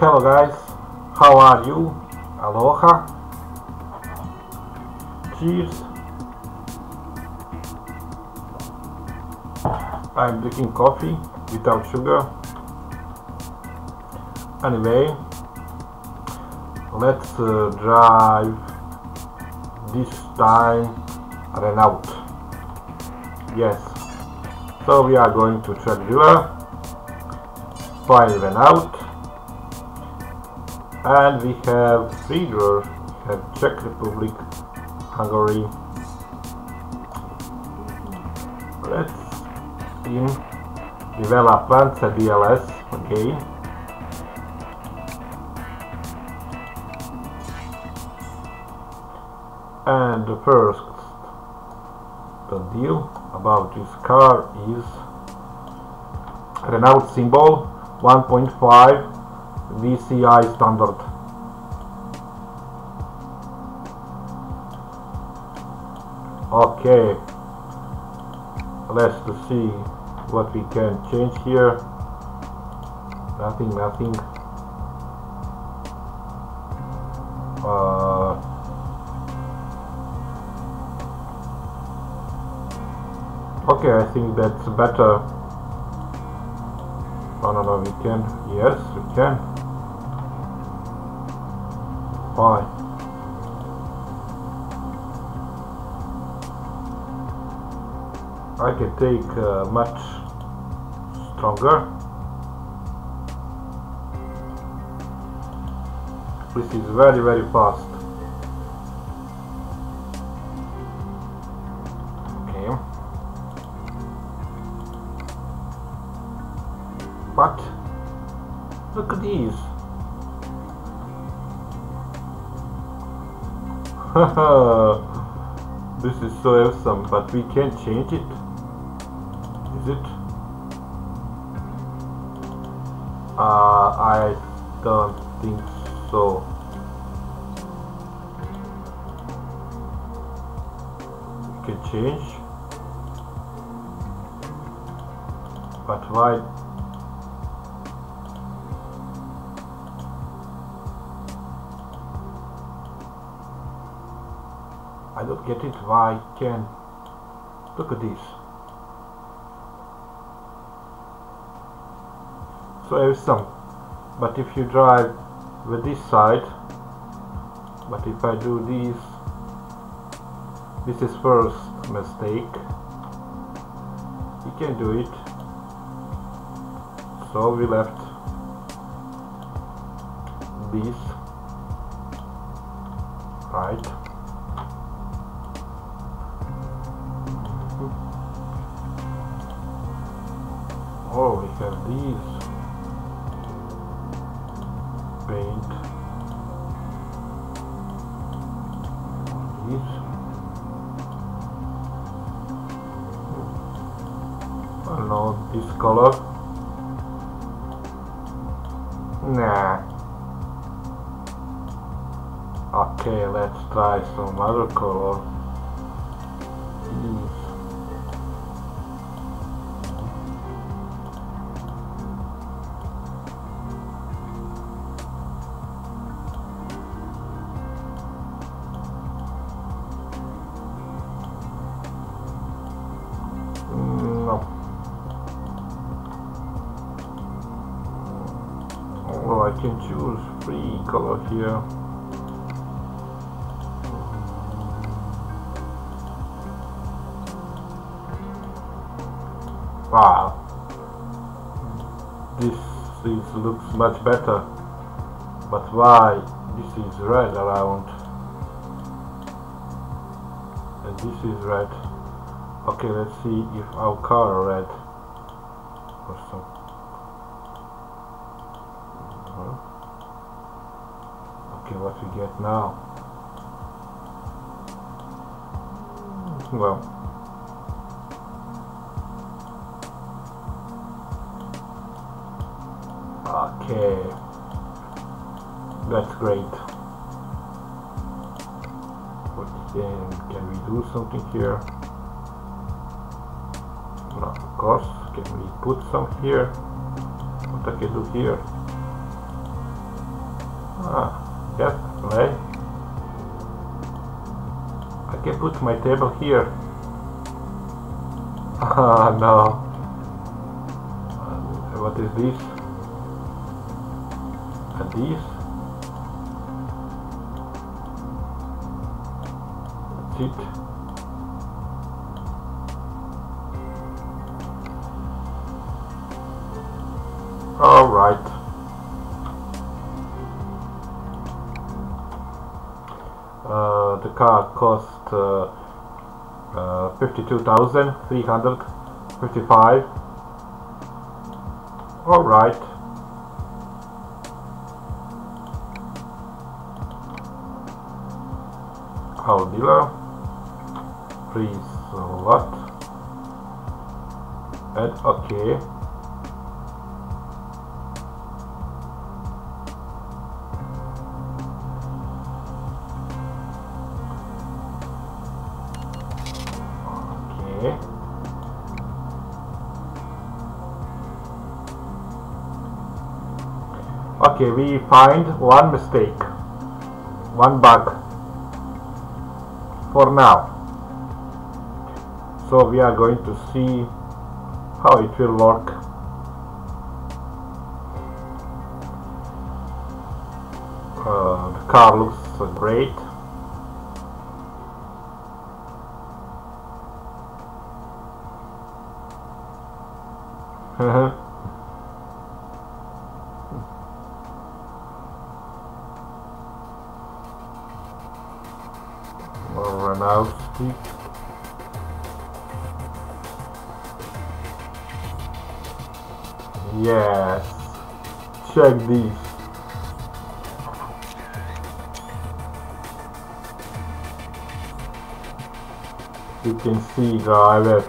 Hello guys, how are you? Aloha. Cheers. I'm drinking coffee without sugar. Anyway, let's uh, drive this time Renault. Yes. So we are going to dealer, find Renault, and we have three drawers. We have Czech Republic, Hungary. Let's in development DLS again. And the first the deal about this car is Renault symbol 1.5 dCi standard. Okay, let's see what we can change here. Nothing, nothing. Uh, okay, I think that's better. Oh no, no, we can. Yes, we can. Take uh, much stronger. This is very very fast. Okay. But look at these. this is so awesome, but we can't change it. It? Uh, I don't think so. We can change. But why? I don't get it why can look at this so awesome but if you drive with this side but if I do this this is first mistake. You can do it. So we left this Well, I can choose free color here. Wow. This is, looks much better. But why this is red around? And this is red. Okay, let's see if our car red or so. Uh-huh. Okay, get now? Well, okay, that's great. But then, can we do something here? Not of course. Can we put some here? What I can do here? Put my table here. Ah, no. What is this? And this? 52,355. All right. Our dealer. Please, what? And. Okay. Okay, we find one mistake, one bug for now. So we are going to see how it will work. Uh, the car looks great. Check this. You can see driver.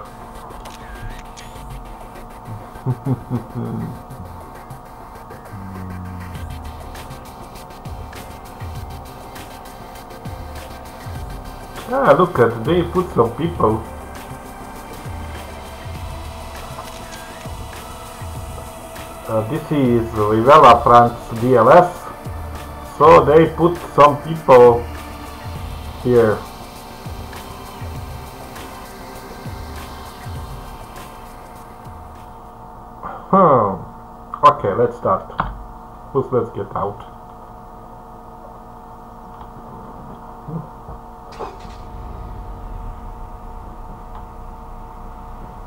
Ah, look at they put some people. This is Vive la France DLS, so they put some people here. Hmm. Okay, let's start. First, let's get out.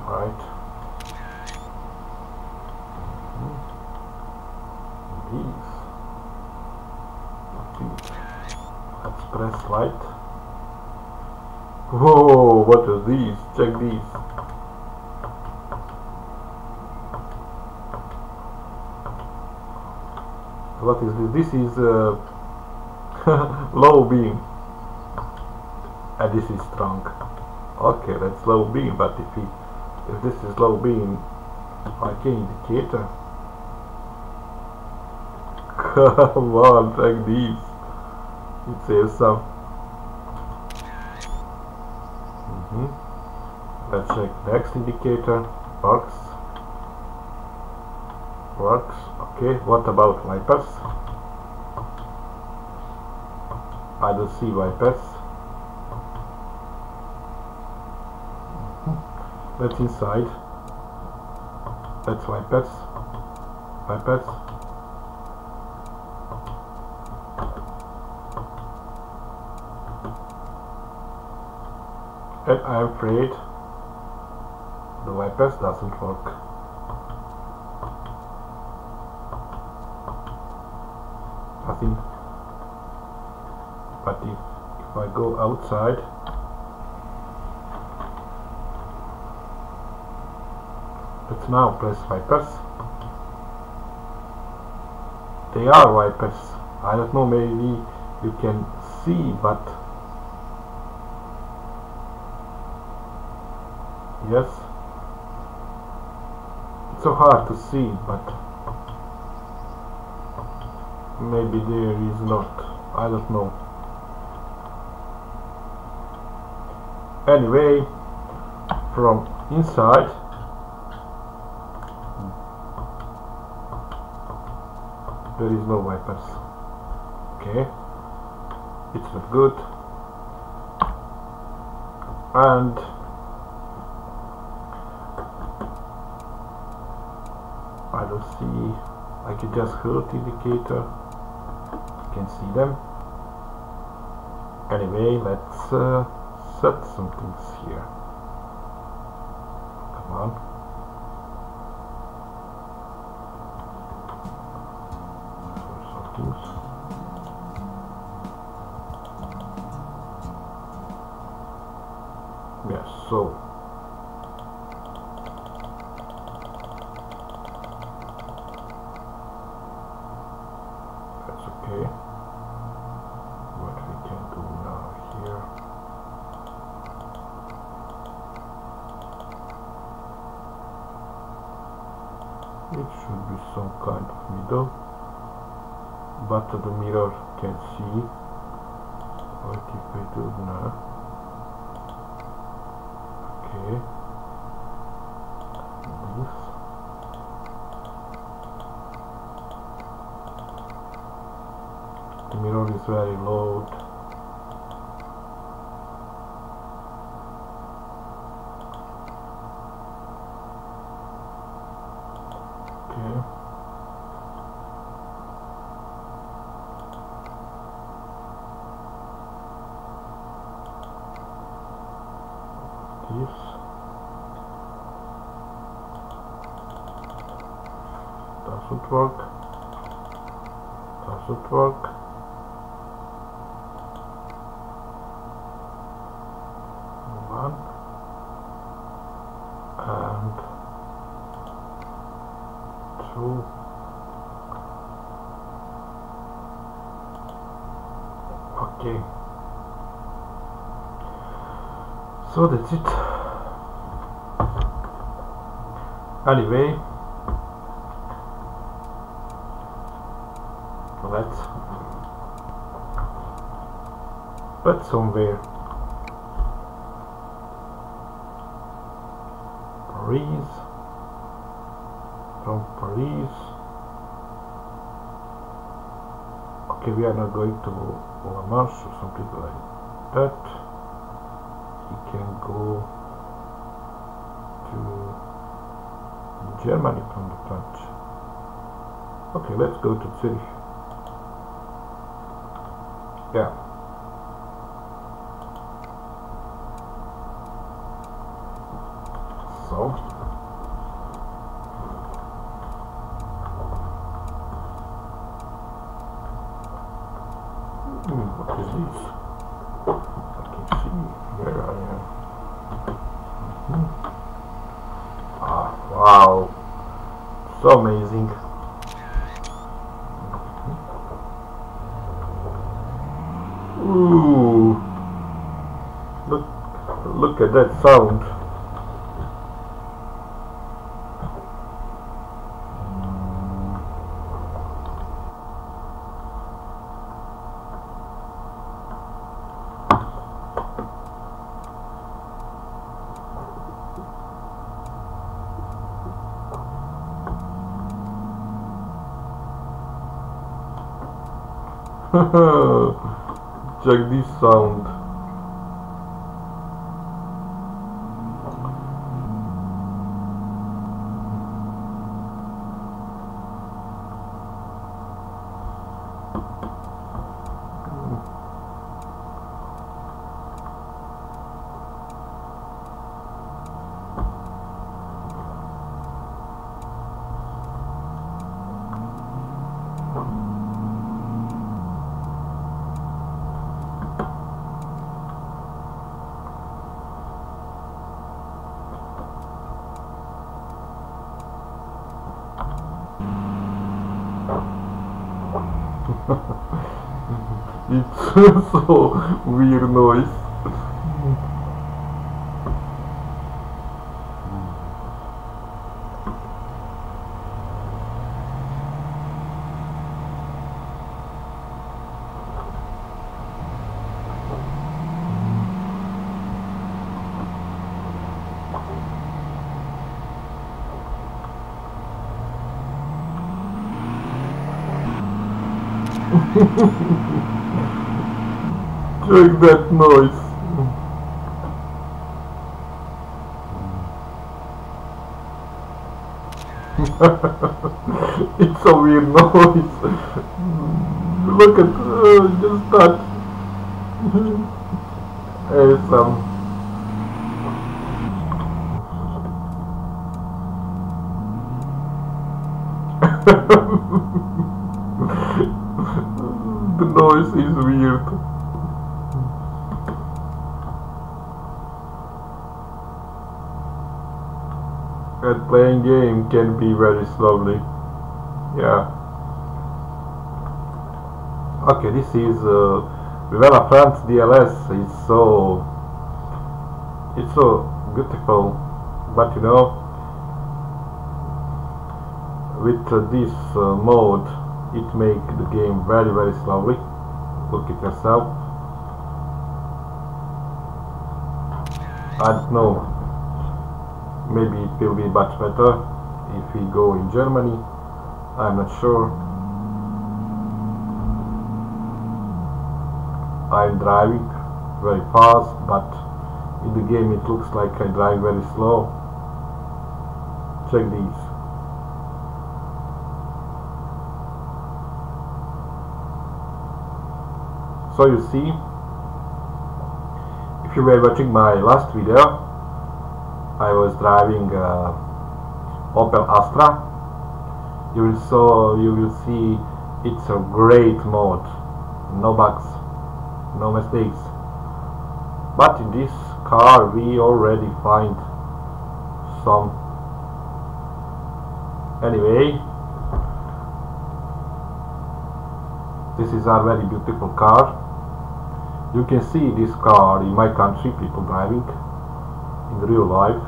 Right. These. Okay. Let's press light. Whoa, what are these? Check these. What is this? This is uh, low beam. And this is strong. Okay, that's low beam, but if we if this is low beam, like indicator. Come on, check these. It says some. Mhm. Let's check next indicator. Works. Works. Okay, what about wipers? I don't see wipers. That's inside. That's wipers. Wipers. And I'm afraid the wipers doesn't work. Nothing. But if, if I go outside Let's now press wipers. They are wipers. I don't know, maybe you can see, but yes, it's so hard to see, but maybe there is not. I don't know. Anyway, from inside there is no wipers okay it's not good and I don't see I can just hurt the indicator. You can see them. Anyway let's uh, set some things here come on some things yes so that's okay what we can do now here it should be some kind of middle but the mirror can see what if we do now okay this the mirror is very low okay this doesn't work doesn't work one and two. Okay. So that's it. Anyway. Let's put somewhere Paris from Paris okay La Manche or something like that he can go to Germany from the French. Okay, let's go to Zurich. Yeah. It's that noise. it's a weird noise. Look at uh, just that. There's some. the noise is weird. And playing game can be very slowly. Yeah. Okay, this is uh, Vive la France DLS. It's so it's so beautiful, but you know, with uh, this uh, mode, it make the game very very slowly. Look at yourself. I don't know. Maybe it will be much better if we go in Germany. I'm not sure. I'm driving very fast, but in the game it looks like I drive very slow. Check these. So you see, if you were watching my last video, I was driving uh, Opel Astra. You will you will see it's a great mode, no bugs, no mistakes. But in this car we already find some. Anyway, this is a very beautiful car. You can see this car in my country, people driving in real life.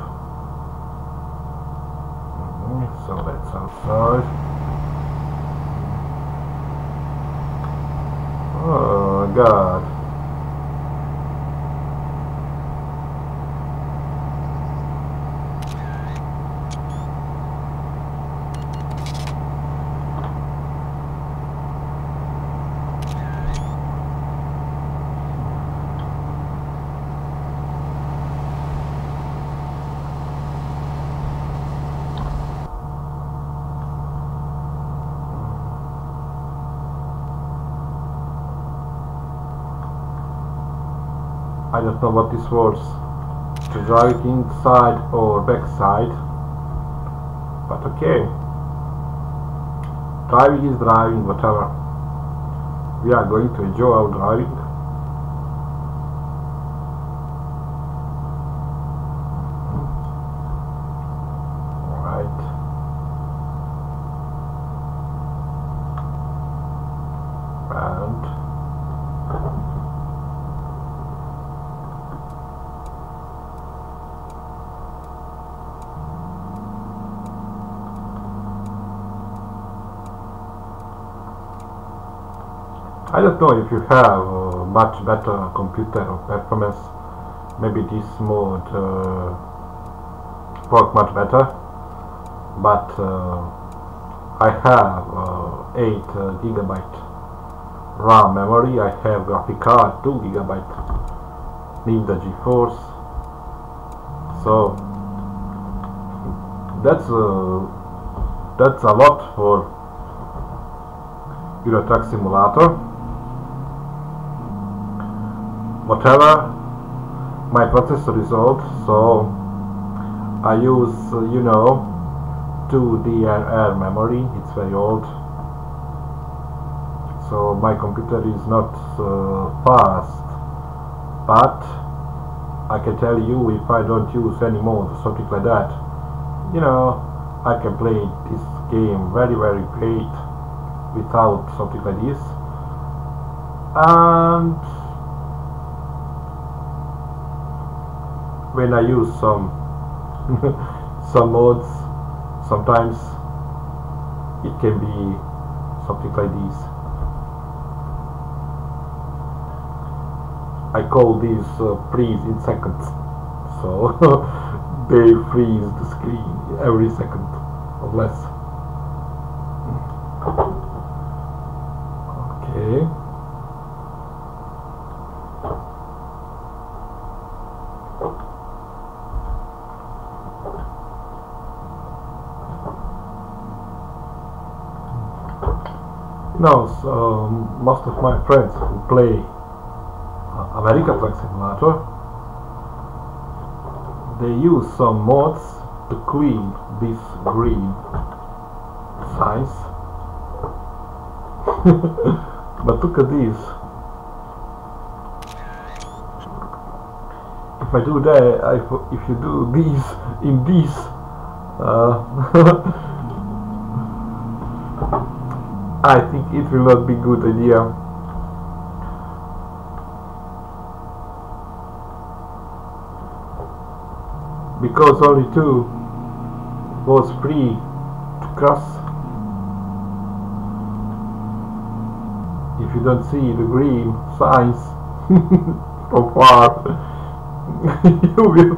Mm -hmm. So that's outside. Oh God. Know what this was to drive inside or backside. But okay. Driving is driving whatever. We are going to enjoy our driving right and I know if you have uh, much better computer performance maybe this mode uh, work much better. But uh, I have uh, 8 uh, gigabyte RAM memory. I have graphic card 2 gigabyte. Nvidia GeForce. So that's uh, that's a lot for Euro Truck Simulator whatever my processor is old so I use you know 2 DDR memory. It's very old. So my computer is not uh, fast but I can tell you if I don't use any mode or something like that you know I can play this game very very great without something like this. And when I use some some modes sometimes it can be something like this. I call these uh, freeze in seconds. So they freeze the screen every second or less okay No, um, most of my friends who play uh, America Truck Simulator, they use some mods to clean these green signs. but look at these. If I do that, I, if you do these in these, uh, I think it will not be good idea. Because only two was free to cross. If you don't see the green signs from far, you will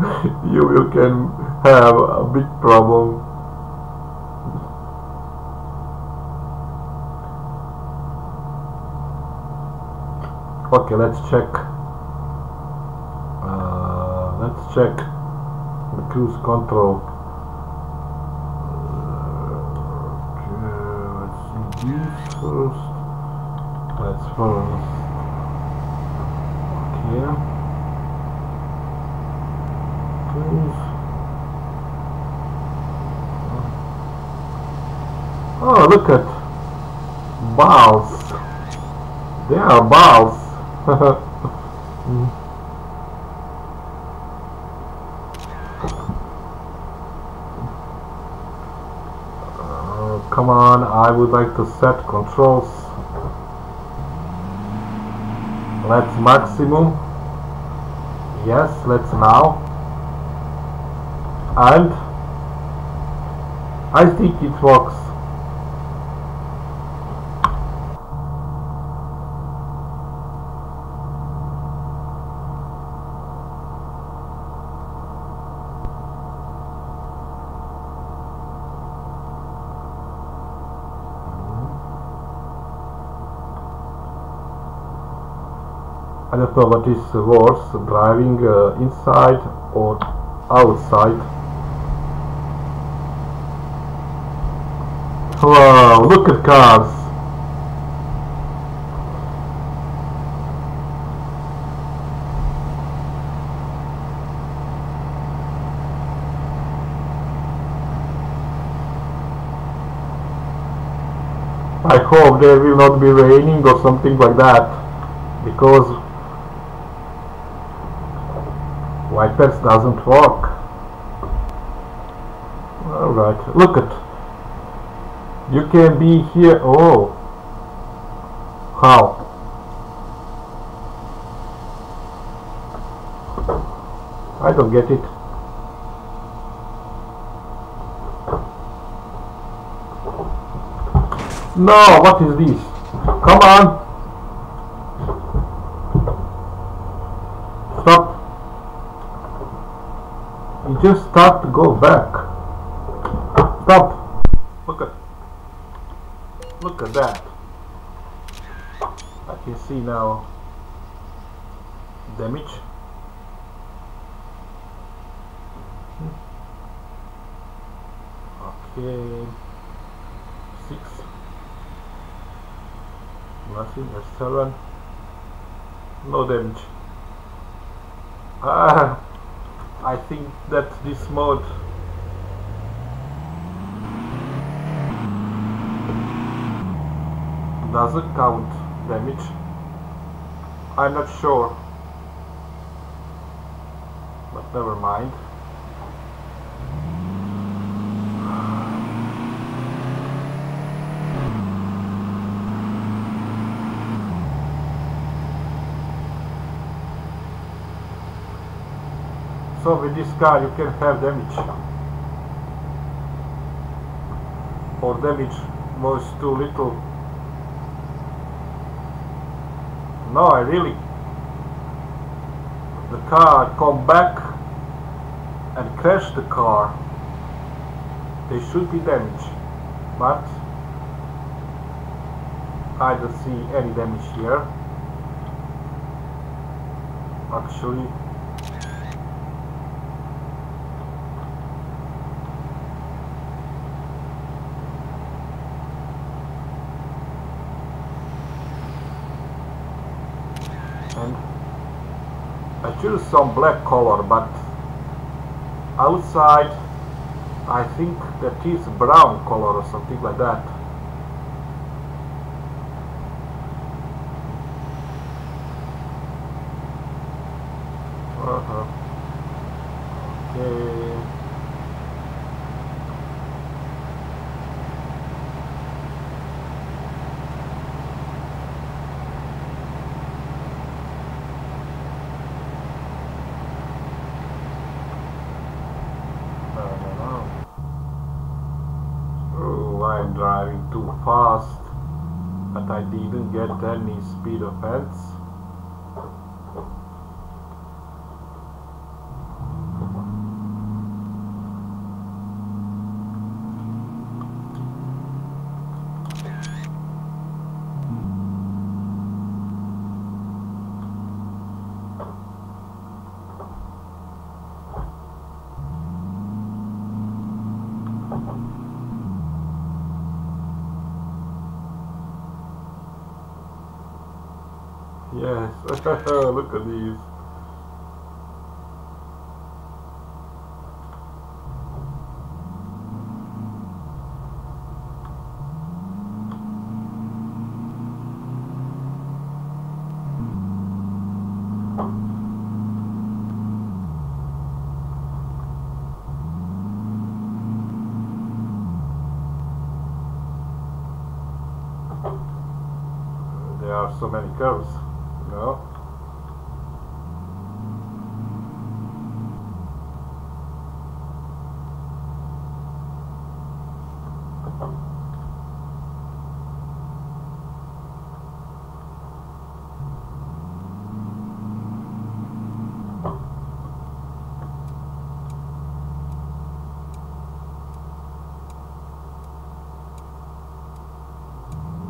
you will can have a big problem. Okay let's check. Uh, let's check the cruise control. Uh, let's see these first let's first okay cruise oh look at balls they are balls uh, come on, I would like to set controls. Let's maximum. Yes, let's now. And I think it works. Don't know what is worse, driving uh, inside or outside. Wow, look at cars! I hope there will not be raining or something like that because wipers doesn't work. Alright look at you can be here. Oh. How? I don't get it. No what is this? Come on stop you just start to go back. Stop. Look at look at that. I can see now damage. Okay. Six. Nothing. Seven. No damage. Ah, I think that this mode doesn't count damage. I'm not sure, but never mind. So with this car you can have damage. Or damage was too little. No, I really... The car come back and crash the car. There should be damage. But I don't see any damage here. Actually and Choose some black color but outside I think that is brown color or something like that uh-huh. okay Oh, I'm driving too fast, but I didn't get any speed offense. Yes, look at these. There are so many curves, you know.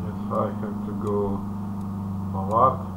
Yes, I have to go forward.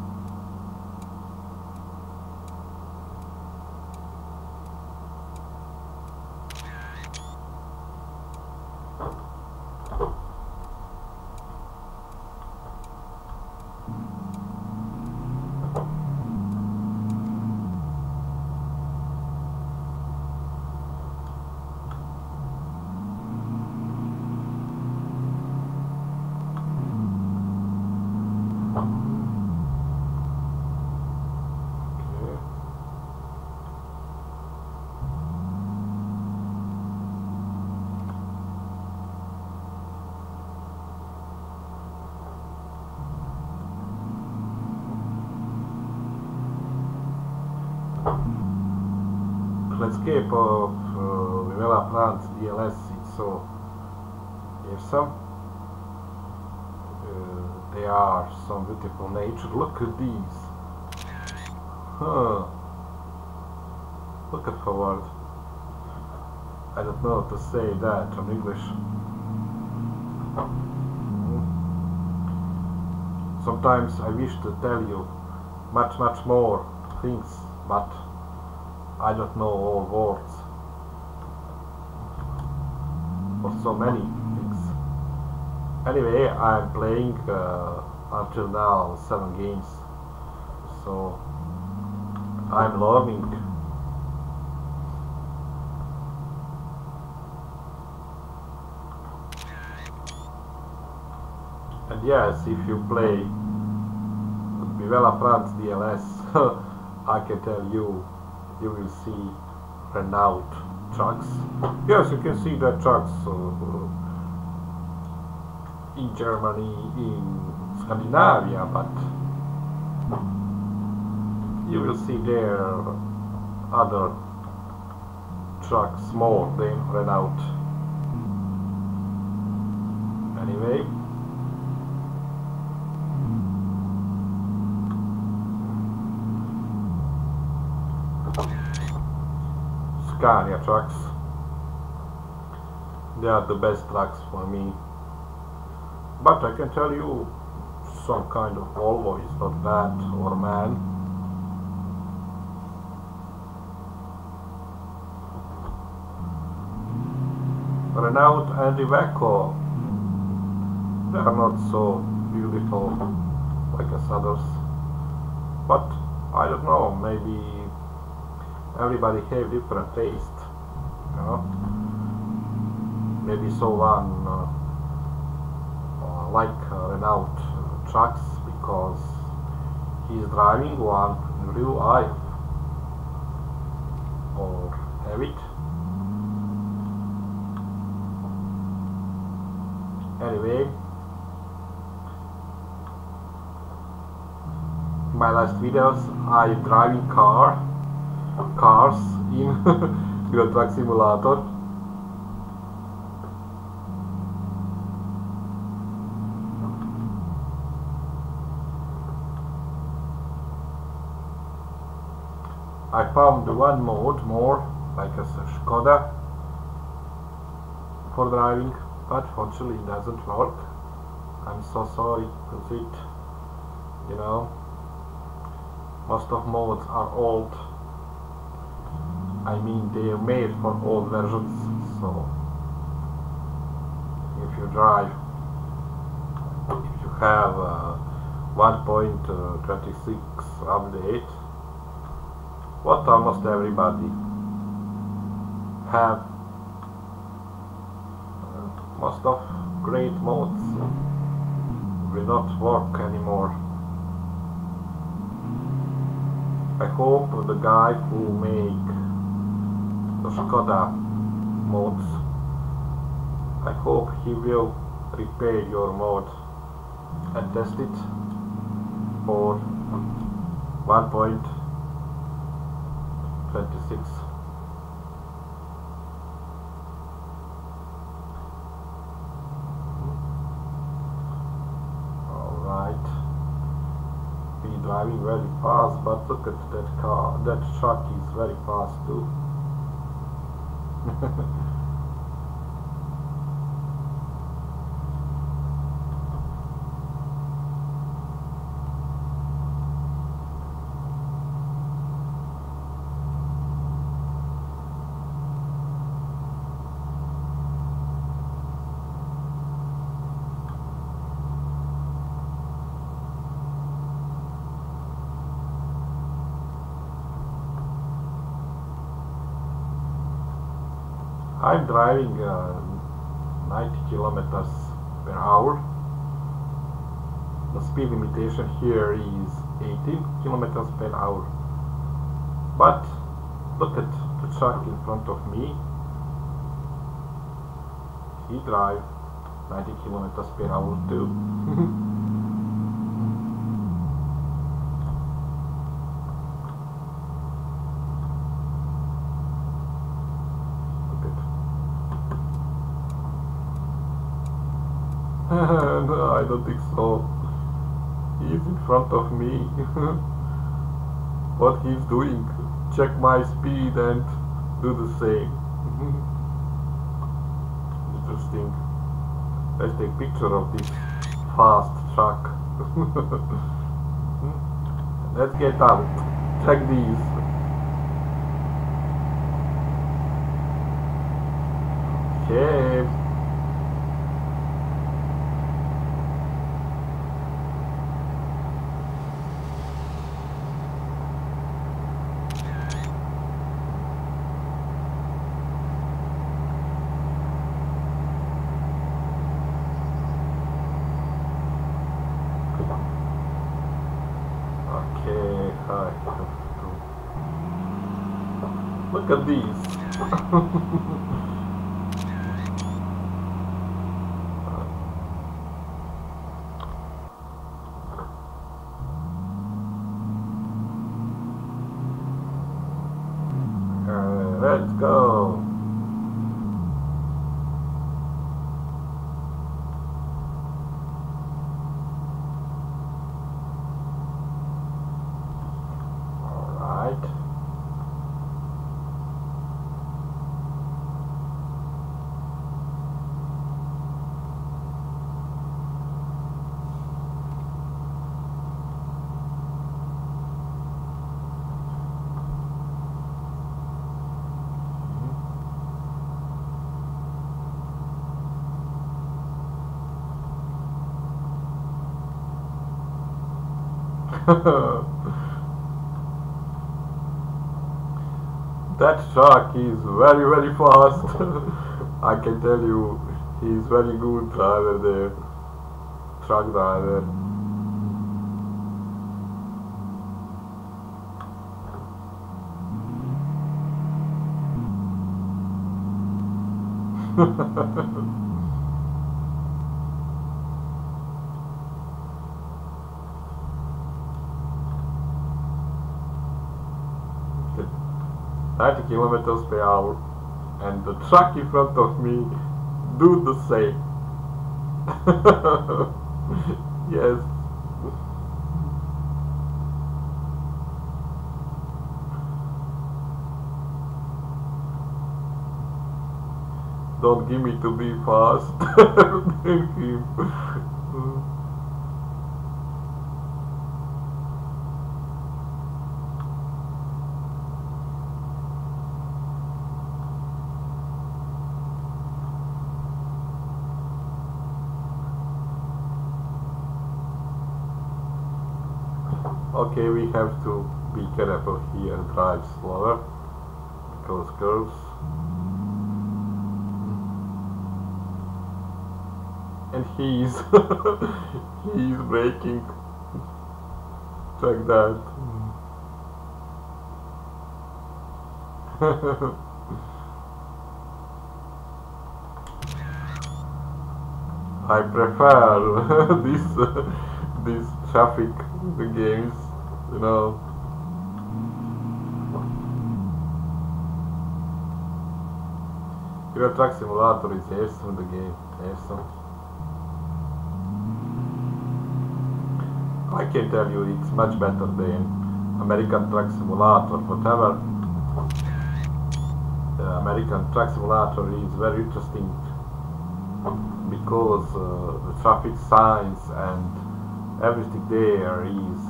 Okay. Landscape of uh, Vive la France DLS so awesome. Uh, they are some beautiful nature. Look at these. Huh. Look at forward. I don't know how to say that in English. Sometimes I wish to tell you much much more things, but I don't know all words for so many things. Anyway, I'm playing uh, until now seven games, so I'm learning. And yes, if you play Vive la France DLS, I can tell you, you will see Renault trucks. Yes, you can see the trucks uh, in Germany, in Scandinavia, but you will see there other trucks more than Renault. Anyway. Scania trucks. They are the best trucks for me. But I can tell you some kind of Volvo is not bad or MAN. Renault and Iveco they are not so beautiful like as others but I don't know, maybe everybody have different taste, you know. Maybe someone uh, uh, like uh, Renault uh, trucks because he's driving one real life or have it. Anyway, my last videos I driving car cars in Euro Truck Simulator. I found one mode more like a Skoda for driving but fortunately it doesn't work. I'm so sorry because it you know most of modes are old I mean they are made for old versions so if you drive if you have uh, 1.26 update what almost everybody have uh, most of great modes will not work anymore. I hope the guy who make the Skoda mods I hope he will repair your mod and test it for 1.26 Alright. Be driving very fast but look at that car that truck is very fast too ハハハハ。Driving uh, 90 kilometers per hour. The speed limitation here is 18 kilometers per hour. But look at the truck in front of me. He drive 90 kilometers per hour too. no, I don't think so. He's in front of me. what he's doing? Check my speed and do the same. Interesting. Let's take picture of this fast truck. Let's get out. Check these. Okay. that shark is very very fast I can tell you he's very good driver there truck driver Ha ha ha ha. Ninety kilometers per hour, and the truck in front of me do the same. yes. Don't give me to be fast than him. Okay, we have to be careful here and drive slower because curves. And he's he's braking like that. I prefer this this traffic the games, you know. Euro Truck Simulator is awesome the game, awesome. I can tell you it's much better than American Truck Simulator, whatever. The American Truck Simulator is very interesting because uh, the traffic signs and everything there is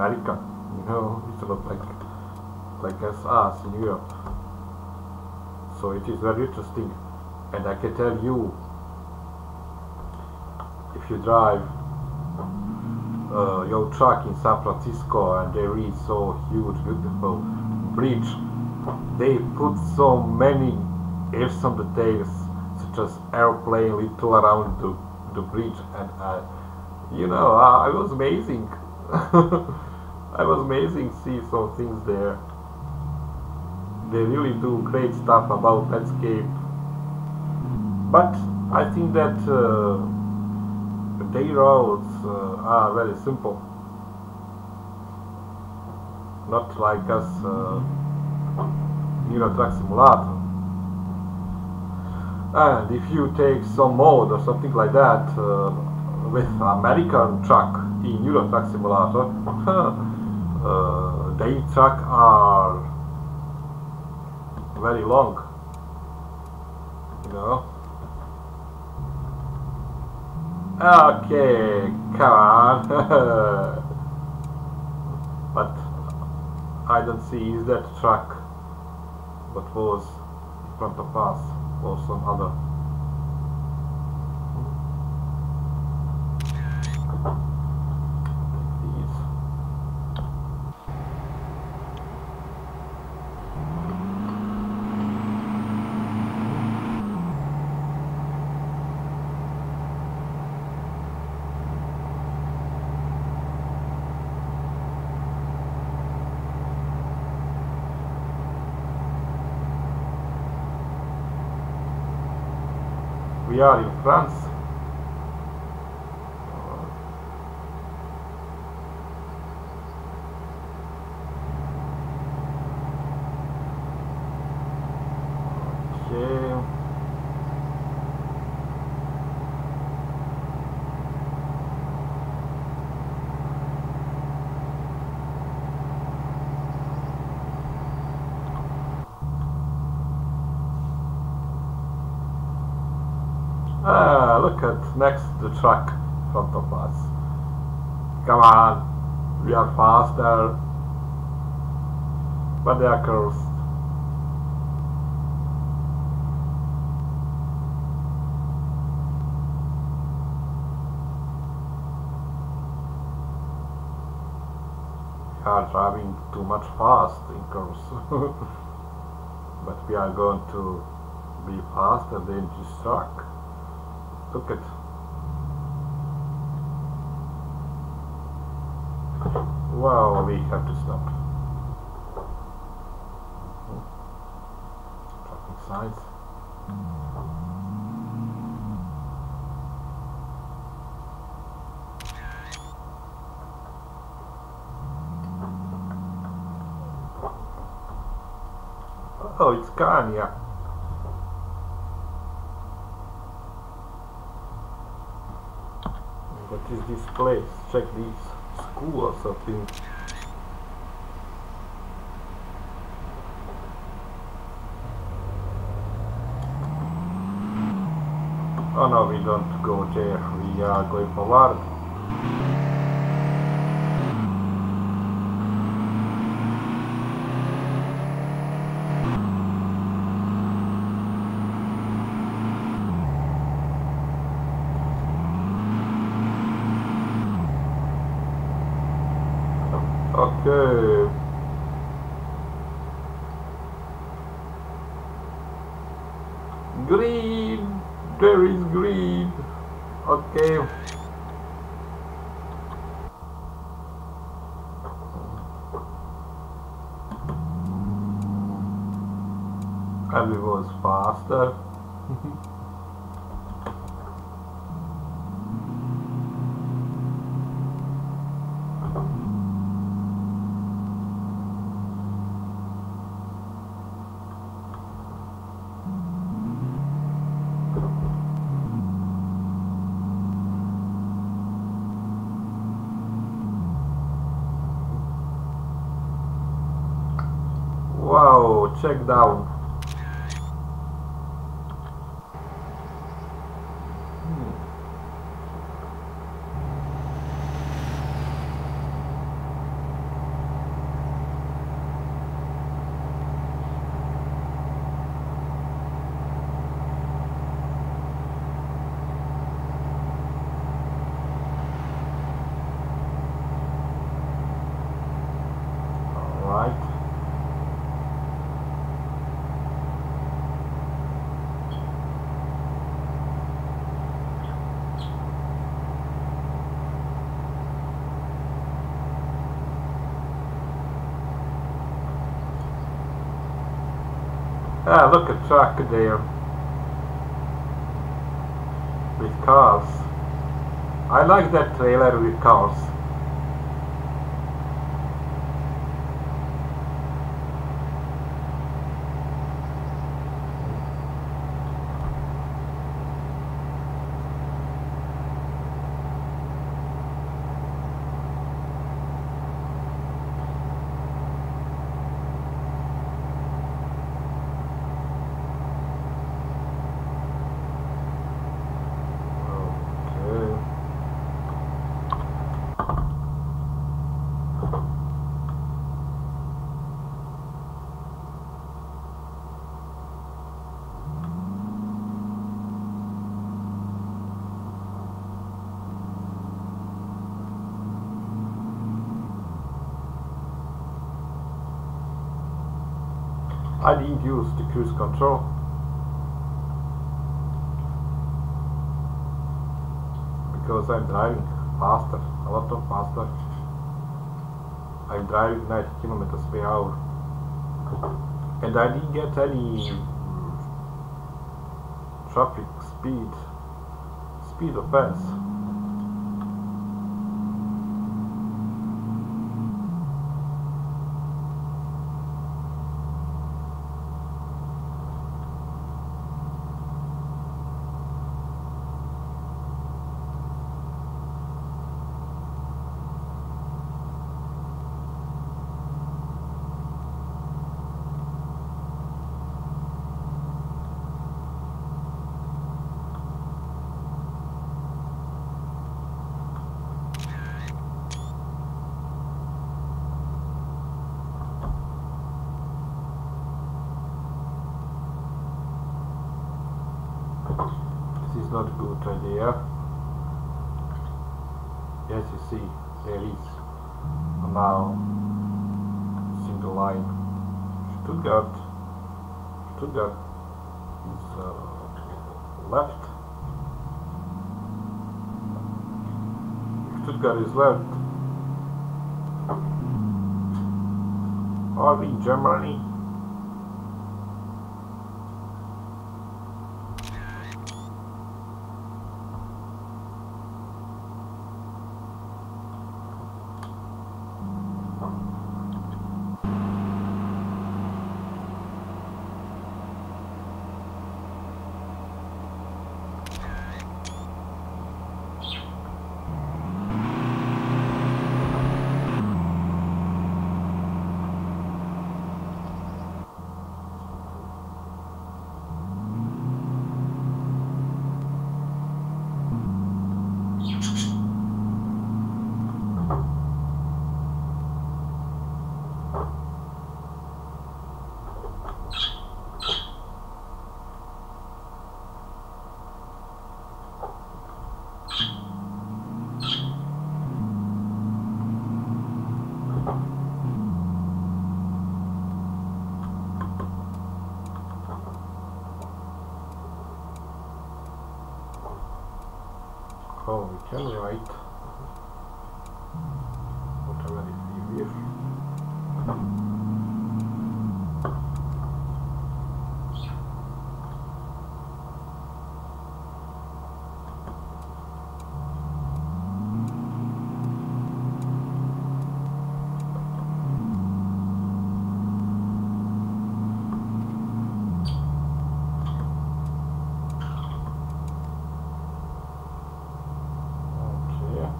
American, you know, it's not like like us, us in Europe. So it is very interesting, and I can tell you, if you drive uh, your truck in San Francisco and there is so huge, beautiful bridge, they put so many awesome details, such as airplane little around the the bridge, and uh, you know, I, I was amazing. I was amazing see some things there. They really do great stuff about landscape. But I think that uh, day roads uh, are very simple. Not like us uh, Euro Truck Simulator. And if you take some mode or something like that, uh, with American truck in Euro Truck Simulator, uh, they truck are very long, you know. Okay, come on. but I don't see is that truck what was in front of us or some other. We are in France. Okay. Ah, look at next the truck in front of us. Come on, we are faster, but they are cursed. We are driving too much fast in curves. but we are going to be faster than this truck. Look at. Wow, we have to stop. Traffic signs. Oh, it's Scania. What is this place? Check this school or something. Oh no, we don't go there. We are going forward. Okay. Green. There is green. Okay. And it was faster. Wow, check down. Alright. Ah, look a truck there. With cars. I like that trailer with cars. Okay. I didn't use the cruise control. because I'm driving faster, a lot of faster. I'm driving 90 kilometers per hour. And I didn't get any traffic speed, speed offense. This is not a good idea. Yes, you see, there is now single line Stuttgart Stuttgart is uh, left. Are we in Germany? Oh, we can write whatever is here. Okay.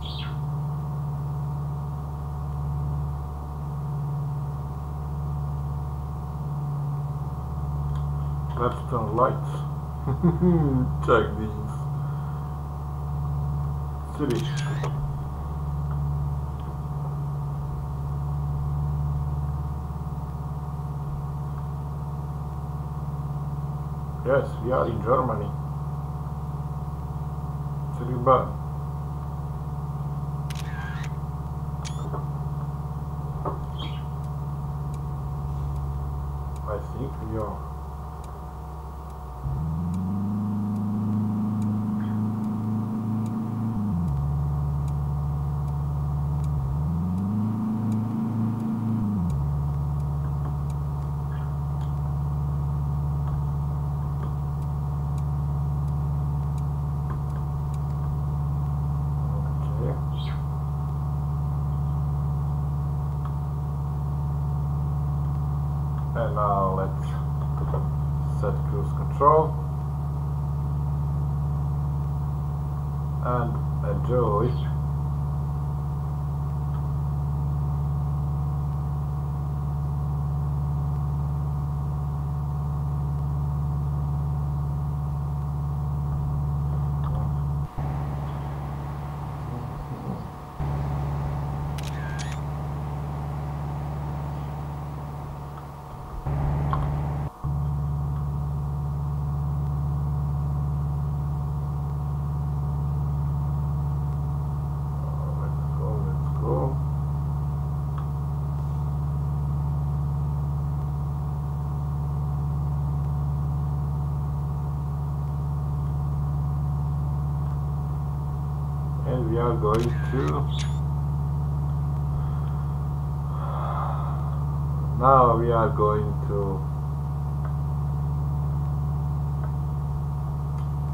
Let's turn lights. Check these. City. Yes, we are in Germany. City Bern. I think we are. Okay. And now let's set cruise control and enjoy. Let's go, let's go. Going to now we are going to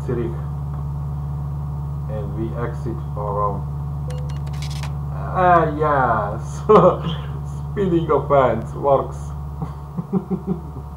Zurich and we exit from Ah, yes. Speeding offense works.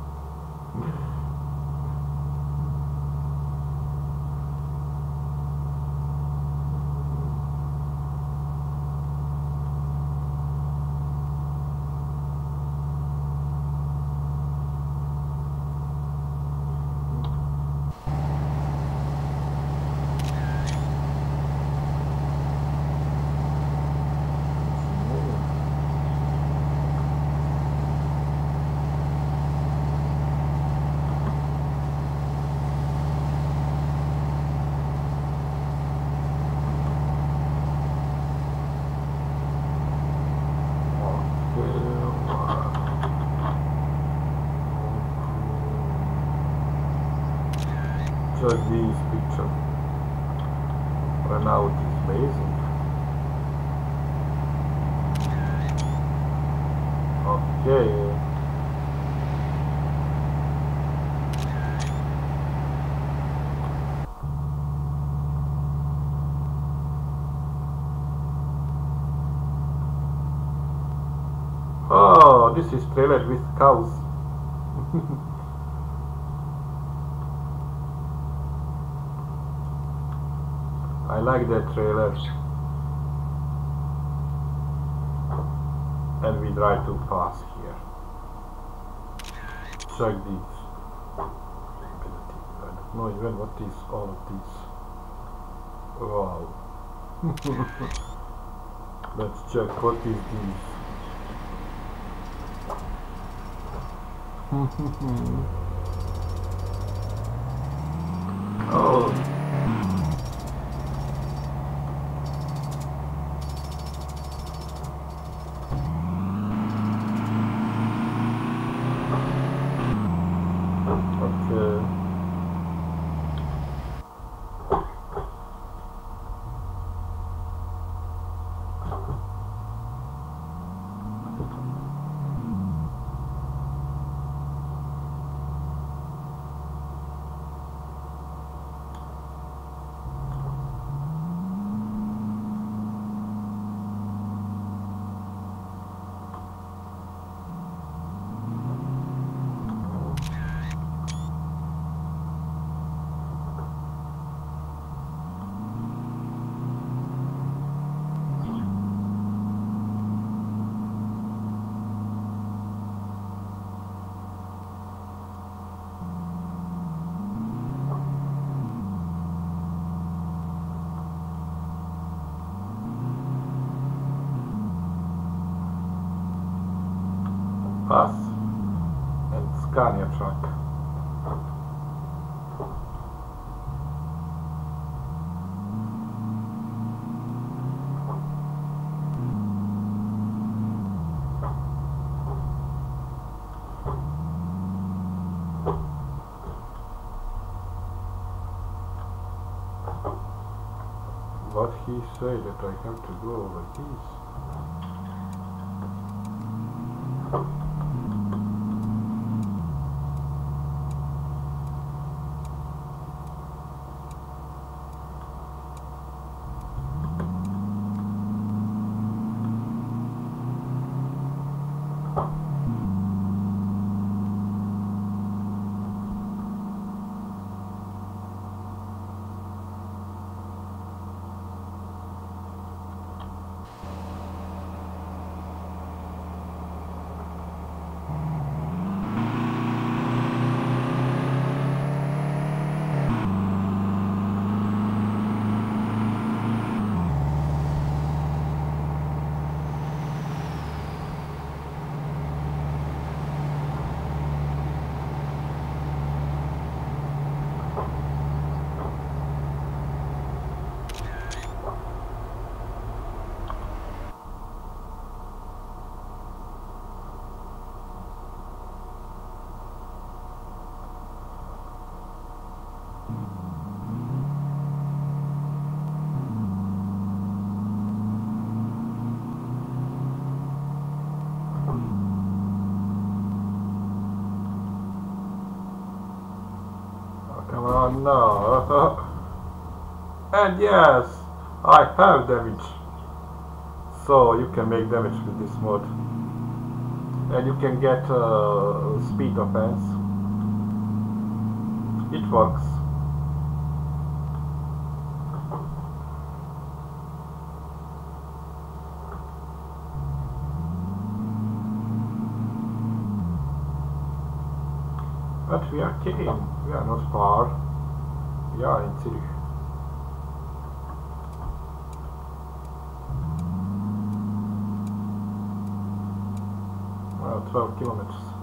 Like. And we drive too fast here. Check this. I don't know even what is all of this. Wow. Let's check what is this. oh. Okay. bus and Scania truck. Said that I have to go over this. Oh, come on, no. and yes, I have damage. So you can make damage with this mod. And you can get uh, speed offense. It works. But we are kidding. We are not far. We are in Zurich. Well, 12 kilometers.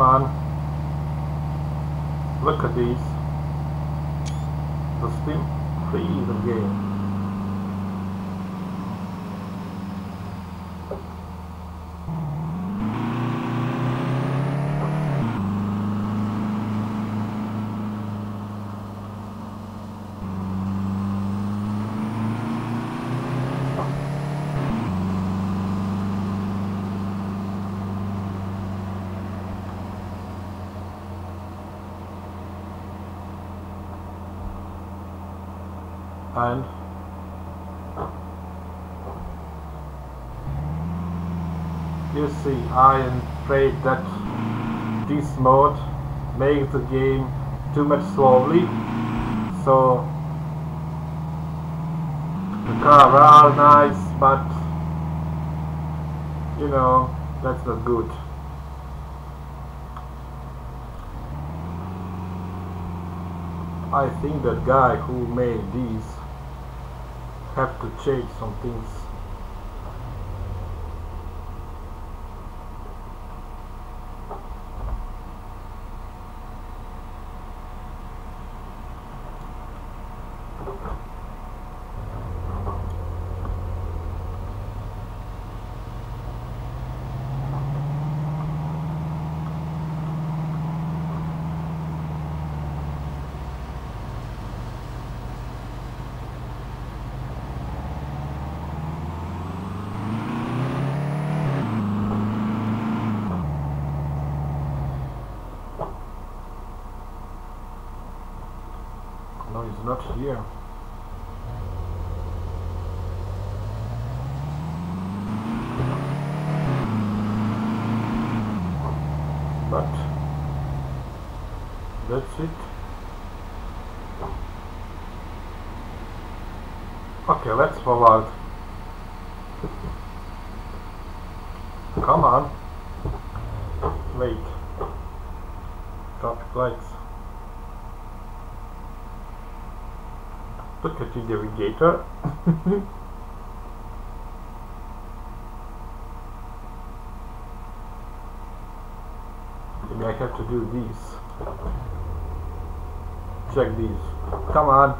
Come on. Look at these. The steam freeze again. and you see I am afraid that this mode makes the game too much slowly so the car are nice but you know that's not good I think that guy who made these have to change some things. No, he's not here. But that's it. Okay, let's forward. Come on. Wait. Traffic lights. The navigator. Maybe I have to do these. Check these. Come on.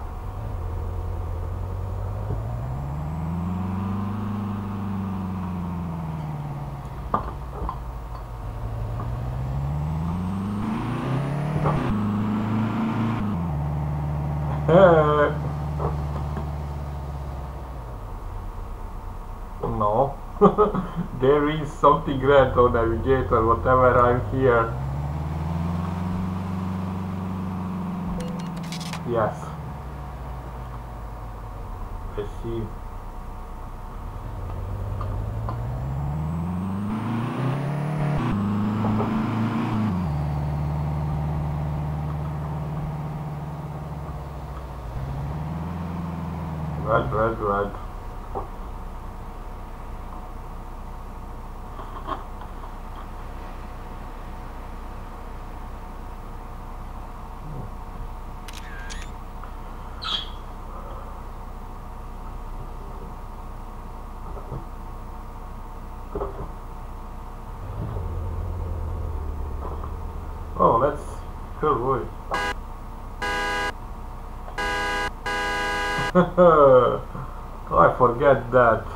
Hey. No. There is something red on navigator, whatever I'm here. Yes. I see. Red, red, red. Oh, that's cool, boy. I forget that.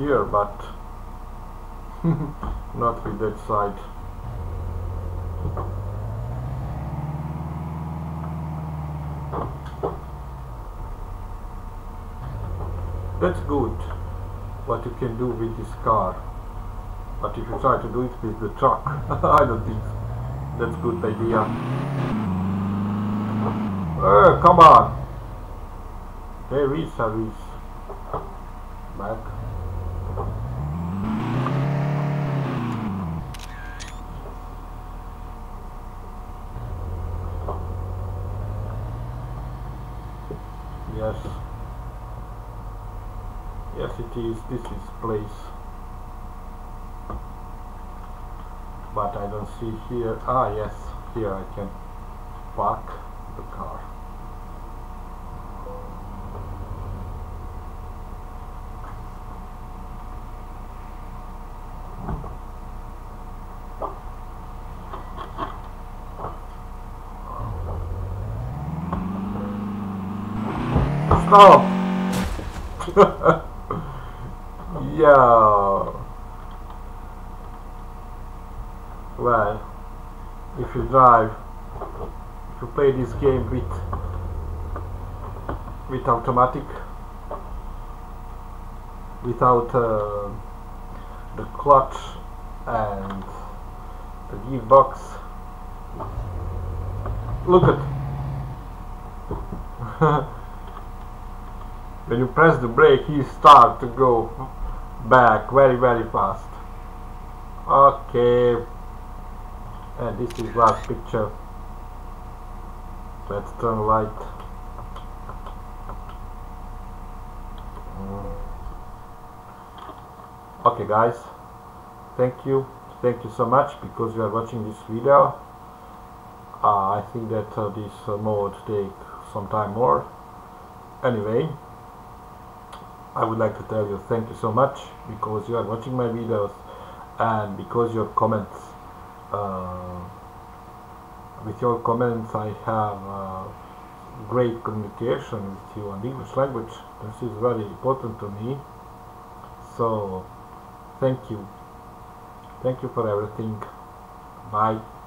here, but not with that side. That's good, what you can do with this car. But if you try to do it with the truck, I don't think that's a good idea. Uh, come on! There is a risk. Yes. Yes it is. This is place. But I don't see here. Ah yes. Here I can park the car Stop! yeah. Well, if you drive, if you play this game with with automatic, without uh, the clutch and the gearbox, look at. when you press the brake he start to go back very very fast. Okay. And this is last picture. Let's turn light. Mm. okay guys. Thank you. Thank you so much because you are watching this video. Uh, I think that uh, this uh, mode take some time more. Anyway I would like to tell you thank you so much because you are watching my videos and because your comments uh, with your comments I have uh, great communication with you on English language. This is very important to me. So thank you. Thank you for everything. Bye